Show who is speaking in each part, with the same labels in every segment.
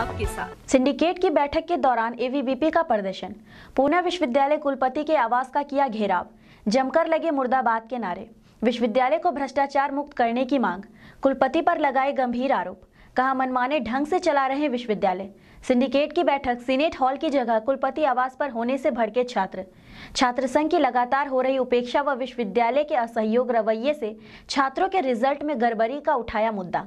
Speaker 1: आपके साथ।
Speaker 2: सिंडिकेट की बैठक के दौरान एवीबीपी का प्रदर्शन। पूना विश्वविद्यालय कुलपति के आवास का किया घेराव। जमकर लगे मुर्दाबाद के नारे। विश्वविद्यालय को भ्रष्टाचार मुक्त करने की मांग। कुलपति पर लगाए गंभीर आरोप। कहा मनमाने ढंग से चला रहे विश्वविद्यालय। सिंडिकेट की बैठक सीनेट हॉल की जगह कुलपति आवास पर होने से भड़के छात्र। छात्र संघ की लगातार हो रही उपेक्षा व विश्वविद्यालय के असहयोग रवैये से छात्रों के रिज़ल्ट में गड़बड़ी का उठाया मुद्दा।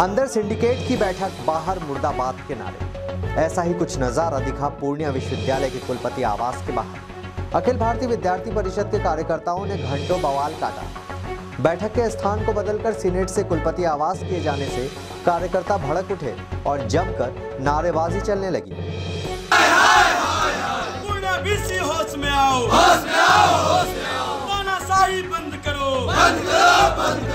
Speaker 3: अंदर सिंडिकेट की बैठक बाहर मुर्दाबाद के नारे। ऐसा ही कुछ नज़ारा दिखा पूर्णिया विश्वविद्यालय के कुलपति आवास के बाहर। अखिल भारतीय विद्यार्थी परिषद के कार्यकर्ताओं ने घंटों बवाल काटा। बैठक के स्थान को बदलकर सीनेट से कुलपति आवास किए जाने से कार्यकर्ता भड़क उठे और जमकर नारेबाजी चलने लगी।
Speaker 4: होश में आओ होश में आओ। होश में आओ। बंद करो। बंद करो बंद करो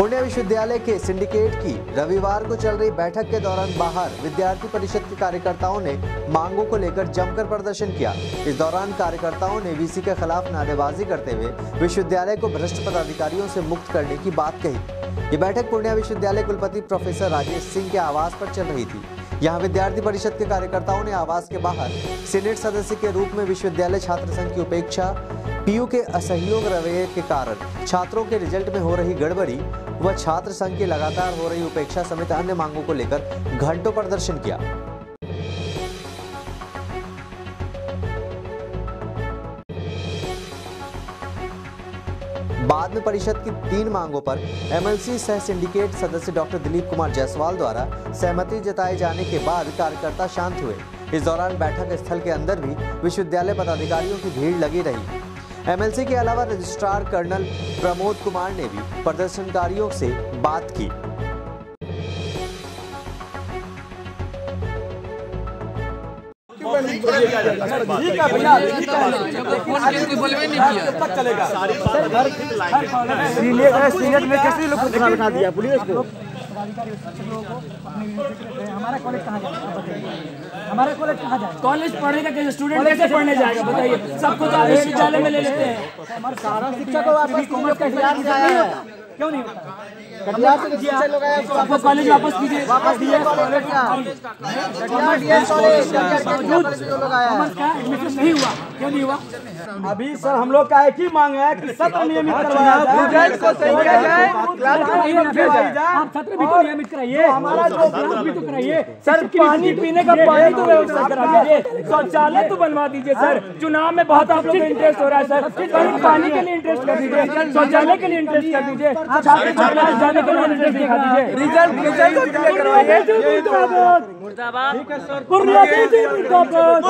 Speaker 3: पूर्णिया विश्वविद्यालय के सिंडिकेट की रविवार को चल रही बैठक के दौरान बाहर विद्यार्थी परिषद के कार्यकर्ताओं ने मांगों को लेकर जमकर प्रदर्शन किया। इस दौरान कार्यकर्ताओं ने वीसी के खिलाफ नारेबाजी करते हुए विश्वविद्यालय को भ्रष्ट पदाधिकारियों से मुक्त करने की बात कही। ये बैठक पूर्णिया विश्वविद्यालय कुलपति प्रोफेसर राजेश सिंह के आवास पर चल रही थी। यहाँ विद्यार्थी परिषद के कार्यकर्ताओं ने आवास के बाहर सीनेट सदस्य के रूप में विश्वविद्यालय छात्र संघ की उपेक्षा, पीयू के असहयोग रवैये के कारण छात्रों के रिज़ल्ट में हो रही गड़बड़ी व छात्र संघ की लगातार हो रही उपेक्षा समेत अन्य मांगों को लेकर घंटों प्रदर्शन किया। बाद में परिषद की तीन मांगों पर एमएलसी सह सिंडिकेट सदस्य डॉक्टर दिलीप कुमार जायसवाल द्वारा सहमति जताए जाने के बाद कार्यकर्ता शांत हुए। इस दौरान बैठक स्थल के अंदर भी विश्वविद्यालय पदाधिकारियों की भीड़ लगी रही। एमएलसी के अलावा रजिस्ट्रार कर्नल प्रमोद कुमार ने भी प्रदर्शनकारियों से बात की।
Speaker 5: सीनियर में कैसे लोग बैठा दिया? पुलिस को?
Speaker 6: हमारा कॉलेज कहाँ जाए बताइए। हमारा कॉलेज कहाँ जाए
Speaker 7: कॉलेज पढ़ेगा कैसे स्टूडेंट कैसे पढ़ने जाएगा? बताइए। सबको तो में ले लेते हैं।
Speaker 6: हमारे सारा शिक्षा को वापस का किया नहीं होता?
Speaker 7: कॉलेज वापस कीजिए।
Speaker 6: कॉलेज का।
Speaker 7: वापस का एडमिशन नहीं हुआ। क्यों नहीं हुआ?
Speaker 5: अभी सर हम लोग का एक ही मांग है कि सत्र नियमित करवाया जाए। को सही किया जाए क्लास को नियमित किया जाए।
Speaker 7: आप सत्र भी तो नियमित कराइए।
Speaker 5: हमारा जो
Speaker 7: भी तो कराइए।
Speaker 5: सर पानी पीने का पानी तो व्यवस्था शौचालय तो बनवा दीजिए सर। चुनाव में बहुत आप लोग इंटरेस्ट हो रहा है सर। पानी के लिए इंटरेस्ट कर दीजिए। शौचालय के लिए इंटरेस्ट कर दीजिए। जाने के लिए इंटरेस्ट दिखा दीजिए। रिज़ल्ट रिज़ल्ट करवाइए।
Speaker 7: मुर्दाबाद।
Speaker 5: पूर्णिया मुर्दाबाद।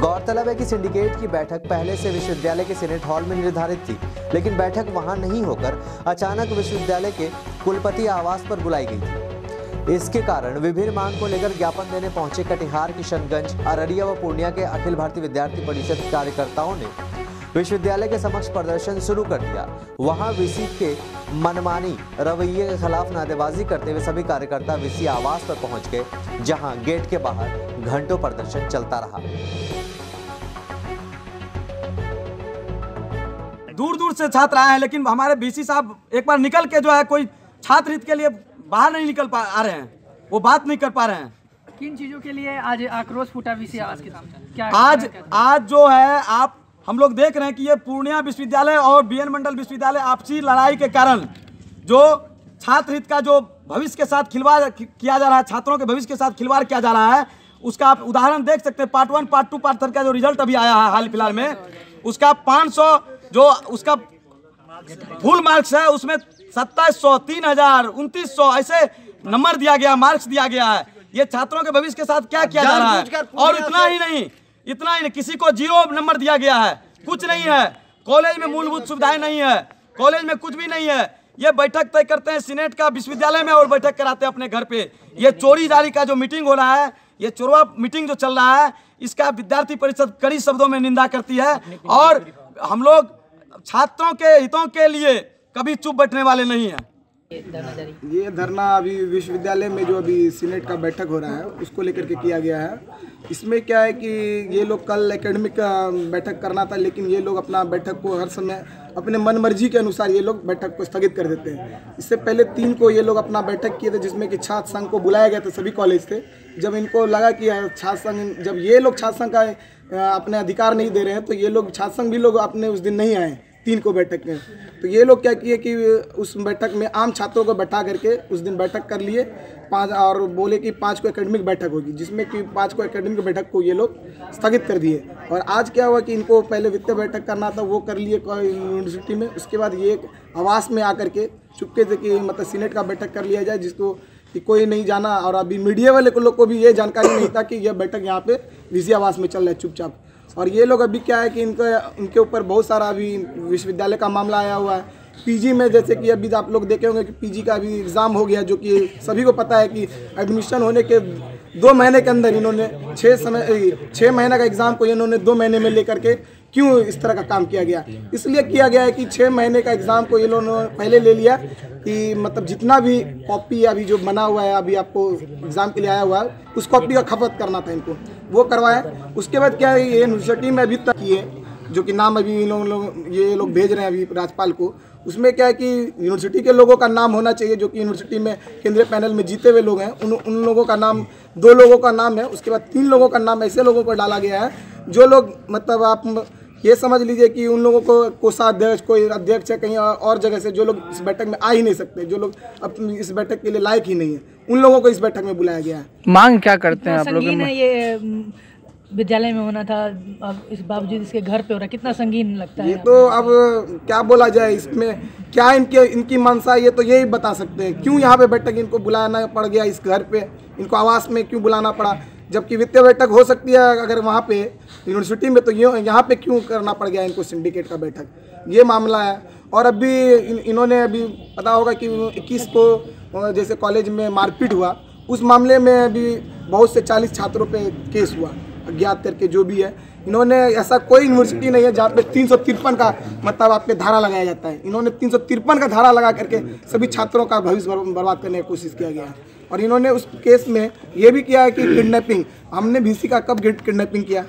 Speaker 3: गौरतलब है कि सिंडिकेट की बैठक पहले से विश्वविद्यालय के सीनेट हॉल में निर्धारित थी लेकिन बैठक वहाँ नहीं होकर अचानक विश्वविद्यालय के कुलपति आवास पर बुलाई गई थी। इसके कारण विभिन्न मांग को लेकर ज्ञापन देने पहुँचे कटिहार, किशनगंज, अररिया व पूर्णिया के अखिल भारतीय विद्यार्थी परिषद कार्यकर्ताओं ने विश्वविद्यालय के समक्ष प्रदर्शन शुरू कर दिया। वहाँ वीसी के मनमानी, रवैये के खिलाफ नारेबाजी करते हुए सभी कार्यकर्ता वीसी आवास पर पहुँच गए, जहाँ गेट के बाहर घंटों प्रदर्शन चलता रहा।
Speaker 5: दूर दूर से छात्र आए हैं, लेकिन हमारे बीसी साहब एक बार निकल के जो है कोई छात्र हित के लिए बाहर नहीं निकल पा आ रहे हैं। वो बात नहीं कर पा रहे हैं।
Speaker 7: किन चीज़ों के लिए आज आक्रोश फूटा वीसी आवास के सामने? क्या
Speaker 5: आज आज जो है आप हम लोग देख रहे हैं कि ये पूर्णिया विश्वविद्यालय और बीएन मंडल विश्वविद्यालय आपसी लड़ाई के कारण जो छात्र हित का जो भविष्य के साथ खिलवाड़ किया जा रहा है छात्रों के भविष्य के साथ खिलवाड़ किया जा रहा है उसका आप उदाहरण देख सकते हैं। Part one part two part three का जो रिज़ल्ट अभी आया है हाल फ़िलहाल में उसका 500 जो उसका फुल मार्क्स है उसमें सत्ताईस सौ तीन हज़ार उनतीस सौ ऐसे नंबर दिया गया मार्क्स दिया गया है। ये छात्रों के भविष्य के साथ क्या किया जा रहा है? और इतना ही नहीं इतना ही नहीं किसी को ज़ीरो नंबर दिया गया है कुछ नहीं है। कॉलेज में मूलभूत सुविधाएँ नहीं है कॉलेज में कुछ भी नहीं है। ये बैठक तय करते हैं सीनेट का विश्वविद्यालय में और बैठक कराते हैं अपने घर पे। ये चोरी जारी का जो मीटिंग हो रहा है ये चोरवा मीटिंग जो चल रहा है इसका विद्यार्थी परिषद कड़ी शब्दों में निंदा करती है। और हम लोग छात्रों के हितों के लिए कभी चुप बैठने वाले नहीं हैं।
Speaker 6: ये धरना अभी विश्वविद्यालय में जो अभी सीनेट का बैठक हो रहा है, उसको लेकर के किया गया है। इसमें क्या है कि ये लोग कल एकेडमिक बैठक करना था, लेकिन ये लोग अपना बैठक को हर समय अपने मन मर्ज़ी के अनुसार ये लोग बैठक को स्थगित कर देते हैं। इससे पहले तीन को ये लोग अपना बैठक किए थे, जिसमें कि छात्र संघ को बुलाया गया था, सभी कॉलेज से जब इनको लगा कि छात्र संघ, जब ये लोग छात्र संघ का अपने अधिकार नहीं दे रहे हैं तो ये लोग, छात्र संघ भी लोग अपने उस दिन नहीं आए। तीन को बैठक में। तो ये लोग क्या किए कि उस बैठक में आम छात्रों को बैठा करके उस दिन बैठक कर लिए। पाँच और बोले कि पाँच को एकेडमिक बैठक होगी, जिसमें कि पाँच को एकेडमिक बैठक को ये लोग स्थगित कर दिए। और आज क्या हुआ कि इनको पहले वित्तीय बैठक करना था, वो कर लिए यूनिवर्सिटी में। उसके बाद ये आवास में आकर के चुपके से कि मतलब सीनेट का बैठक कर लिया जाए, जिसको कि कोई नहीं जाना। और अभी मीडिया वाले को लोग को भी ये जानकारी नहीं था कि यह बैठक यहाँ पे वीसी आवास में चल रहा है, चुपचाप। और ये लोग अभी क्या है कि इनका, इनके ऊपर बहुत सारा अभी विश्वविद्यालय का मामला आया हुआ है। पीजी में जैसे कि अभी आप लोग देखे होंगे कि पीजी का अभी एग्ज़ाम हो गया, जो कि सभी को पता है कि एडमिशन होने के दो महीने के अंदर इन्होंने छः समय छः महीने का एग्ज़ाम को इन्होंने दो महीने में लेकर के क्यों इस तरह का काम किया गया? इसलिए किया गया है कि छः महीने का एग्ज़ाम को ये लोगों ने पहले ले लिया कि मतलब जितना भी कॉपी अभी जो बना हुआ है, अभी आपको एग्ज़ाम के लिए आया हुआ है, उस कॉपी का खपत करना था इनको। वो करवाया। उसके बाद क्या है, ये यूनिवर्सिटी में अभी तक किए जो कि नाम अभी इन लोग ये लोग भेज रहे हैं अभी राज्यपाल को। उसमें क्या है कि यूनिवर्सिटी के लोगों का नाम होना चाहिए, जो कि यूनिवर्सिटी में केंद्रीय पैनल में जीते हुए लोग हैं। उन उन लोगों का नाम, दो लोगों का नाम है, उसके बाद तीन लोगों का नाम ऐसे लोगों को डाला गया है, जो लोग मतलब आप ये समझ लीजिए कि उन लोगों को कोषाध्यक्ष कोई अध्यक्ष है कहीं और जगह से, जो लोग इस बैठक में आ ही नहीं सकते, जो लोग अपनी इस बैठक के लिए लायक ही नहीं है। उन लोगों को इस बैठक में बुलाया गया।
Speaker 1: मांग क्या करते हैं आप लोग
Speaker 8: ये विद्यालय में होना था अब इस बावजूद इसके घर पे हो रहा कितना संगीन लगता
Speaker 6: ये
Speaker 8: है
Speaker 6: तो अब क्या बोला जाए इसमें? क्या इनके इनकी मंशा है, ये तो यही बता सकते हैं। क्यों यहाँ पे बैठक इनको बुलाना पड़ गया इस घर पे? इनको आवास में क्यों बुलाना पड़ा? जबकि वित्तीय बैठक हो सकती है अगर वहाँ पे यूनिवर्सिटी में तो ये यहाँ पे क्यों करना पड़ गया इनको सिंडिकेट का बैठक? ये मामला है। और अभी इन, इन्होंने अभी पता होगा कि इक्कीस को जैसे कॉलेज में मारपीट हुआ उस मामले में अभी बहुत से चालीस छात्रों पे केस हुआ अज्ञात करके जो भी है। इन्होंने ऐसा कोई यूनिवर्सिटी नहीं है जहाँ पे तीन सौ तिरपन का मतलब आप पे धारा लगाया जाता है। इन्होंने तीन सौ तिरपन का धारा लगा करके सभी छात्रों का भविष्य बर्बाद करने की कोशिश किया गया है। और इन्होंने उस केस में ये भी किया है कि किडनैपिंग हमने बीसी का कब किडनैपिंग किया?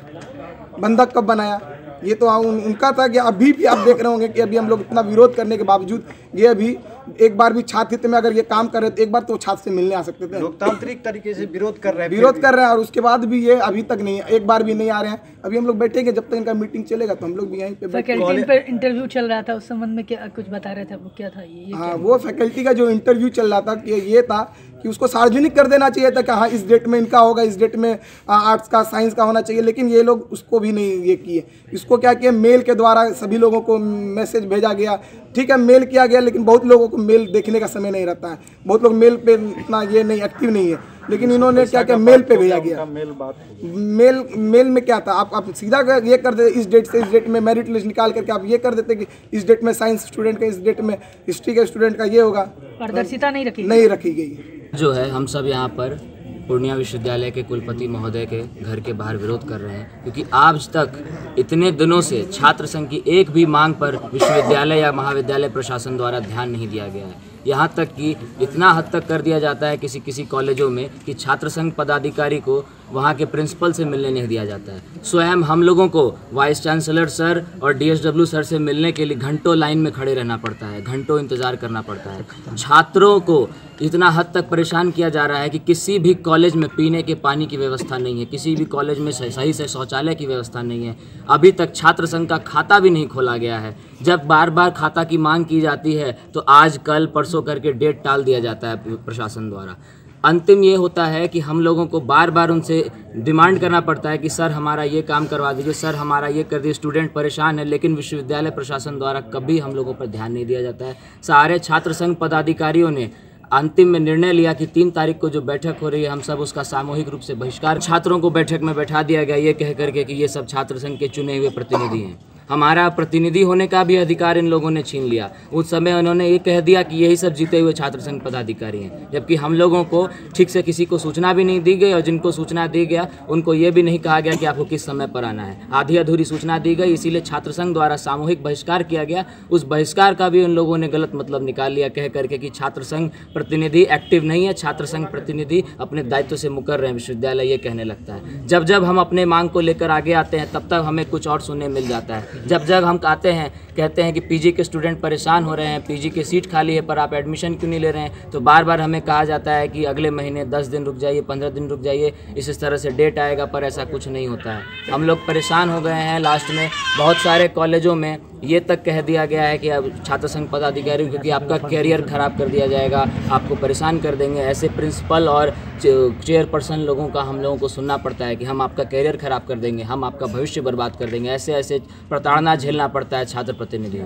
Speaker 6: बंधक कब बनाया? ये तो उन, उनका था कि अभी भी आप देख रहे होंगे कि अभी हम लोग इतना विरोध करने के बावजूद ये अभी एक बार भी छात्र हित में अगर ये काम कर रहे तो एक बार तो छात्र से मिलने आ सकते थे।
Speaker 9: लोकतांत्रिक तरीके से विरोध कर रहे हैं
Speaker 6: विरोध कर रहे हैं और उसके बाद भी ये अभी तक नहीं एक बार भी नहीं आ रहे हैं। अभी हम लोग बैठेंगे जब तक इनका मीटिंग चलेगा तो हम लोग भी यहीं पे बैठ
Speaker 8: फैकल्टी पर इंटरव्यू चल रहा था उस संबंध में क्या कुछ बता रहे थे वो क्या था ये ये
Speaker 6: हाँ वो फैकल्टी का जो इंटरव्यू चल रहा था कि ये था कि उसको सार्वजनिक कर देना चाहिए था कि हाँ इस डेट में इनका होगा इस डेट में आर्ट्स का साइंस का होना चाहिए लेकिन ये लोग उसको भी नहीं ये किए। इसको क्या किया मेल के द्वारा सभी लोगों को मैसेज भेजा गया। ठीक है मेल किया गया लेकिन बहुत लोगों को मेल देखने का समय नहीं रहता है। बहुत लोग मेल पे इतना ये नहीं एक्टिव नहीं है। लेकिन इन्होंने क्या क्या? मेल पे भेजा गया। मेल बात मेल मेल में क्या था? आप आप सीधा ये कर देते इस डेट से इस डेट में मेरिट लिस्ट निकाल करके आप ये कर देते कि इस डेट में साइंस स्टूडेंट का इस डेट में हिस्ट्री का स्टूडेंट का ये होगा।
Speaker 8: पारदर्शिता नहीं रखी
Speaker 6: नहीं रखी गई।
Speaker 10: जो है हम सब यहाँ पर पूर्णिया विश्वविद्यालय के कुलपति महोदय के घर के बाहर विरोध कर रहे हैं, क्योंकि आज तक इतने दिनों से छात्र संघ की एक भी मांग पर विश्वविद्यालय या महाविद्यालय प्रशासन द्वारा ध्यान नहीं दिया गया है। यहाँ तक कि इतना हद तक कर दिया जाता है किसी किसी कॉलेजों में कि छात्र संघ पदाधिकारी को वहाँ के प्रिंसिपल से मिलने नहीं दिया जाता है। स्वयं हम लोगों को वाइस चांसलर सर और डीएसडब्ल्यू सर से मिलने के लिए घंटों लाइन में खड़े रहना पड़ता है, घंटों इंतज़ार करना पड़ता है। छात्रों को इतना हद तक परेशान किया जा रहा है कि किसी भी कॉलेज में पीने के पानी की व्यवस्था नहीं है, किसी भी कॉलेज में सही से शौचालय की व्यवस्था नहीं है। अभी तक छात्र संघ का खाता भी नहीं खोला गया है। जब बार बार खाता की मांग की जाती है तो आज, कल, परसों करके डेट टाल दिया जाता है प्रशासन द्वारा। अंतिम ये होता है कि हम लोगों को बार बार उनसे डिमांड करना पड़ता है कि, सर, हमारा ये काम करवा दीजिए, सर, हमारा ये कर दीजिए। स्टूडेंट परेशान है, लेकिन विश्वविद्यालय प्रशासन द्वारा कभी हम लोगों पर ध्यान नहीं दिया जाता है। सारे छात्र संघ पदाधिकारियों ने अंतिम में निर्णय लिया कि तीन तारीख को जो बैठक हो रही है, हम सब उसका सामूहिक रूप से बहिष्कार छात्रों को बैठक में बैठा दिया गया, ये कह करके कि ये सब छात्र संघ के चुने हुए प्रतिनिधि हैं। हमारा प्रतिनिधि होने का भी अधिकार इन लोगों ने छीन लिया। उस समय उन्होंने ये कह दिया कि यही सब जीते हुए छात्र संघ पदाधिकारी हैं, जबकि हम लोगों को ठीक से किसी को सूचना भी नहीं दी गई और जिनको सूचना दी गया, उनको ये भी नहीं कहा गया कि आपको किस समय पर आना है। आधी अधूरी सूचना दी गई, इसीलिए छात्र संघ द्वारा सामूहिक बहिष्कार किया गया। उस बहिष्कार का भी उन लोगों ने गलत मतलब निकाल लिया, कह करके कि छात्र संघ प्रतिनिधि एक्टिव नहीं है, छात्र संघ प्रतिनिधि अपने दायित्व से मुकर रहे हैं, विश्वविद्यालय ये कहने लगता है। जब जब हम अपने मांग को लेकर आगे आते हैं, तब तक हमें कुछ और सुनने मिल जाता है। जब जब हम आते हैं, कहते हैं कि पीजी के स्टूडेंट परेशान हो रहे हैं, पीजी की सीट खाली है पर आप एडमिशन क्यों नहीं ले रहे हैं? तो बार बार हमें कहा जाता है कि अगले महीने दस दिन रुक जाइए, पंद्रह दिन रुक जाइए, इस तरह से डेट आएगा पर ऐसा कुछ नहीं होता है। हम लोग परेशान हो गए हैं, लास्ट में बहुत सारे कॉलेजों में ये तक कह दिया गया है कि अब छात्र संघ पदाधिकारी क्योंकि आपका करियर खराब कर दिया जाएगा, आपको परेशान कर देंगे। ऐसे प्रिंसिपल और चेयरपर्सन लोगों का हम लोगों को सुनना पड़ता है कि हम आपका करियर खराब कर देंगे, हम आपका भविष्य बर्बाद कर देंगे। ऐसे ऐसे प्रताड़ना झेलना पड़ता है छात्र प्रतिनिधियों